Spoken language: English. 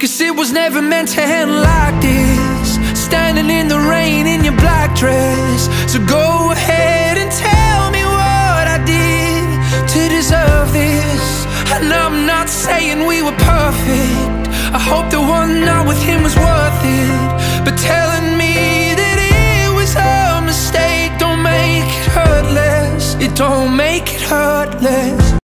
Cause it was never meant to end like this. Standing in the rain in your black dress. So go ahead and tell me what I did To deserve this. And I'm not saying we were perfect. I hope the one night with him was worth it. But telling me that it was a mistake Don't make it hurt less It don't make it hurt less